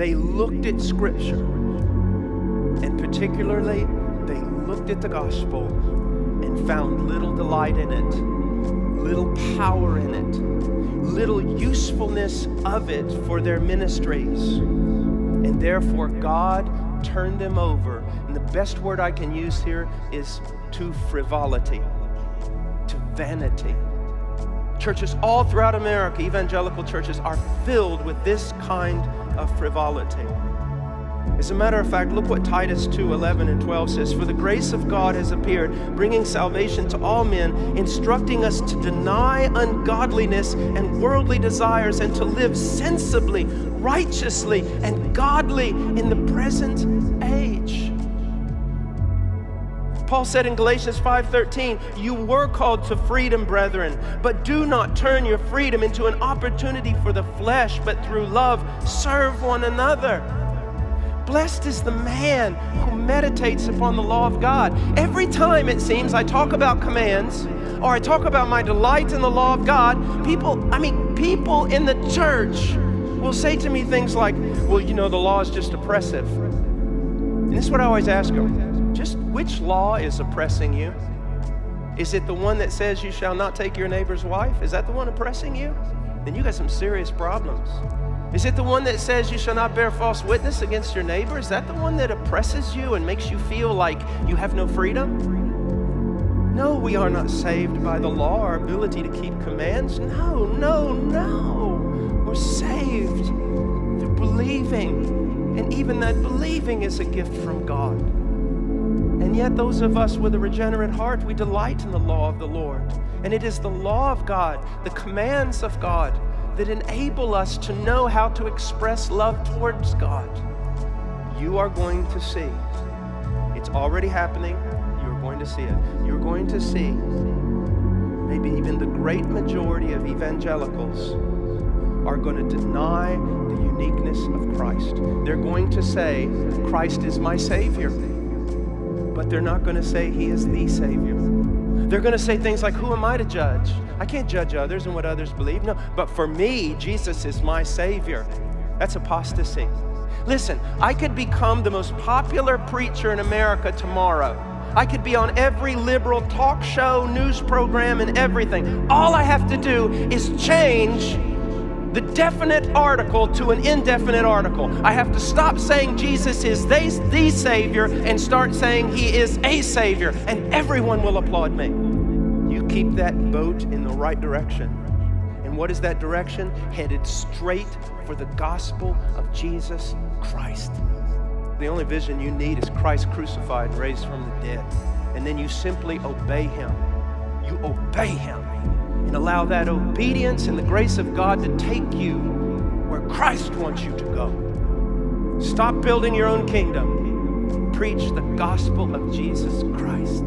They looked at Scripture, and particularly, they looked at the gospel and found little delight in it, little power in it, little usefulness of it for their ministries. And therefore, God turned them over. And the best word I can use here is to frivolity, to vanity. Churches all throughout America, evangelical churches, are filled with this kind of frivolity. As a matter of fact, look what Titus 2 11 and 12 says. For the grace of God has appeared, bringing salvation to all men, instructing us to deny ungodliness and worldly desires and to live sensibly, righteously, and godly in the present Paul said in Galatians 5:13, "You were called to freedom, brethren, but do not turn your freedom into an opportunity for the flesh, but through love serve one another." Blessed is the man who meditates upon the law of God. Every time it seems I talk about commands or I talk about my delight in the law of God, people, I mean, people in the church will say to me things like, well, you know, the law is just oppressive. And this is what I always ask them just which law is oppressing you? Is it the one that says you shall not take your neighbor's wife? Is that the one oppressing you? Then you got some serious problems. Is it the one that says you shall not bear false witness against your neighbor? Is that the one that oppresses you and makes you feel like you have no freedom? No, we are not saved by the law, our ability to keep commands. No, no, no. We're saved through believing. And even that believing is a gift from God. And yet, those of us with a regenerate heart, we delight in the law of the Lord. And it is the law of God, the commands of God, that enable us to know how to express love towards God. You are going to see. It's already happening. You're going to see it. You're going to see maybe even the great majority of evangelicals are going to deny the uniqueness of Christ. They're going to say, Christ is my Savior. But they're not going to say He is the Savior. They're going to say things like, Who am I to judge? I can't judge others and what others believe. No, but for me, Jesus is my Savior. That's apostasy. Listen, I could become the most popular preacher in America tomorrow. I could be on every liberal talk show, news program, and everything. All I have to do is change the definite article to an indefinite article. I have to stop saying Jesus is the, the Savior and start saying He is a Savior, and everyone will applaud me. You keep that boat in the right direction. And what is that direction? Headed straight for the gospel of Jesus Christ. The only vision you need is Christ crucified raised from the dead. And then you simply obey Him. You obey Him and allow that obedience and the grace of God to take you where Christ wants you to go. Stop building your own kingdom. Preach the gospel of Jesus Christ.